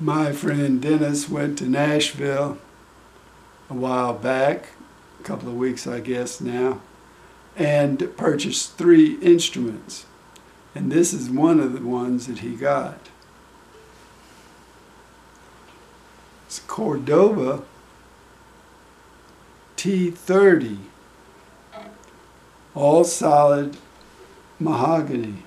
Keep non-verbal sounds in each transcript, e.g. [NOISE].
My friend Dennis went to Nashville a while back, a couple of weeks, I guess now, and purchased three instruments. And this is one of the ones that he got. It's Cordoba T30, all solid mahogany.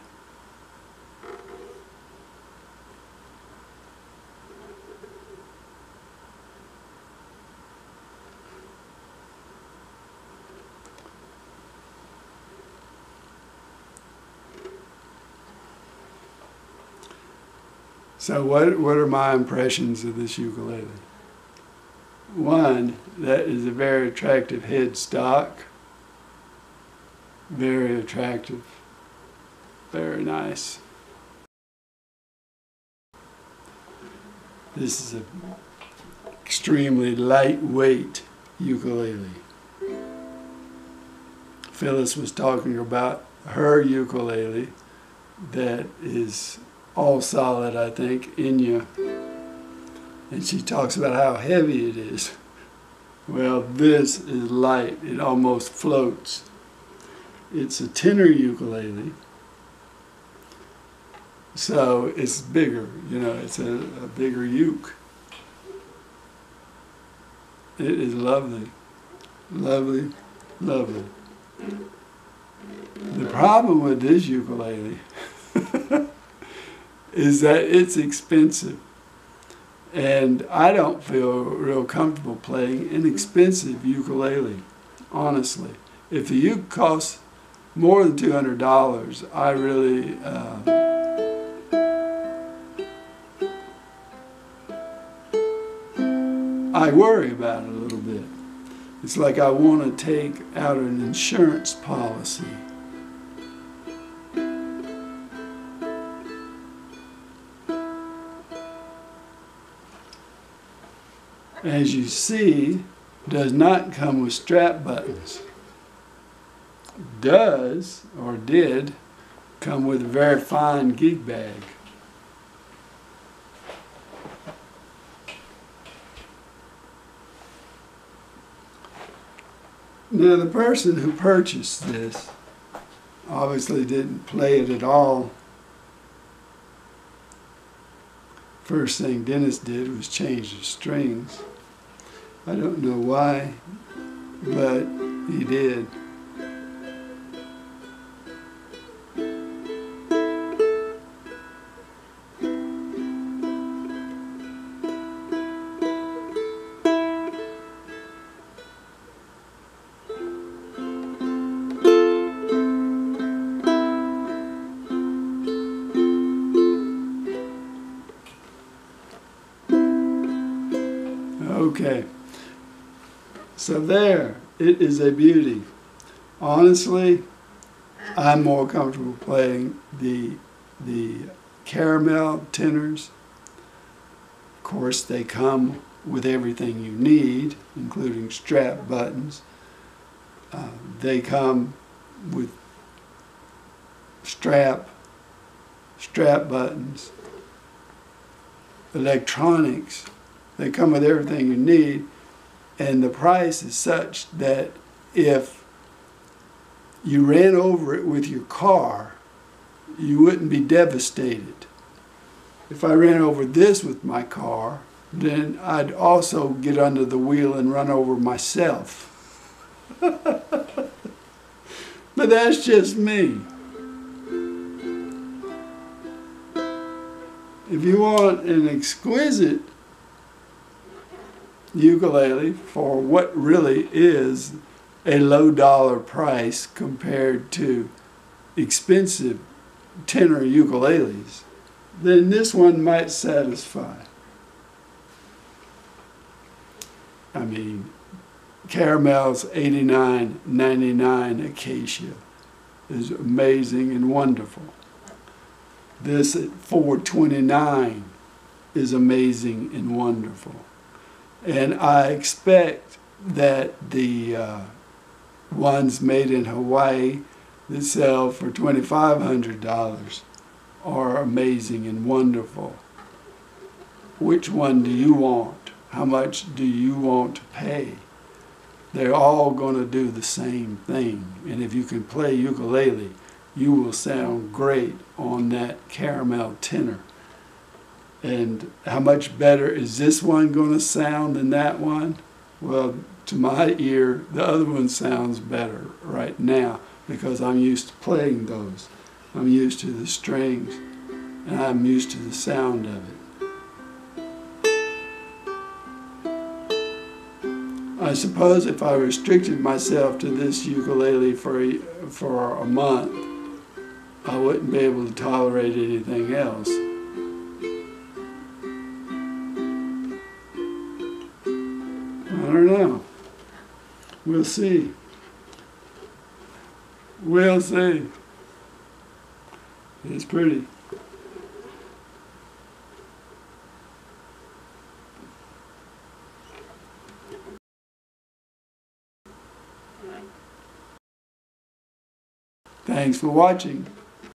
So what what are my impressions of this ukulele? One, that is a very attractive headstock. Very attractive. Very nice. This is an extremely lightweight ukulele. Phyllis was talking about her ukulele that is all solid, I think, in you. And she talks about how heavy it is. Well, this is light. It almost floats. It's a tenor ukulele. So it's bigger, you know, it's a, a bigger uke. It is lovely. Lovely, lovely. The problem with this ukulele [LAUGHS] is that it's expensive. And I don't feel real comfortable playing an expensive ukulele, honestly. If the uke costs more than $200, I really. Uh, I worry about it a little bit. It's like I want to take out an insurance policy as you see, does not come with strap buttons. Does, or did, come with a very fine gig bag. Now the person who purchased this obviously didn't play it at all. First thing Dennis did was change the strings. I don't know why, but he did. Okay. So there, it is a beauty. Honestly, I'm more comfortable playing the the caramel tenors. Of course, they come with everything you need, including strap buttons. Uh, they come with strap, strap buttons, electronics. They come with everything you need and the price is such that if you ran over it with your car, you wouldn't be devastated. If I ran over this with my car, then I'd also get under the wheel and run over myself. [LAUGHS] but that's just me. If you want an exquisite ukulele for what really is a low dollar price compared to expensive tenor ukuleles, then this one might satisfy. I mean, Caramel's 89.99 Acacia is amazing and wonderful. This at 429 is amazing and wonderful. And I expect that the uh, ones made in Hawaii that sell for $2,500 are amazing and wonderful. which one do you want? How much do you want to pay? They're all going to do the same thing. And if you can play ukulele, you will sound great on that caramel tenor. And how much better is this one going to sound than that one? Well, to my ear, the other one sounds better right now because I'm used to playing those. I'm used to the strings and I'm used to the sound of it. I suppose if I restricted myself to this ukulele for a, for a month, I wouldn't be able to tolerate anything else. Don't know. We'll see. We'll see. It's pretty. Thanks for watching.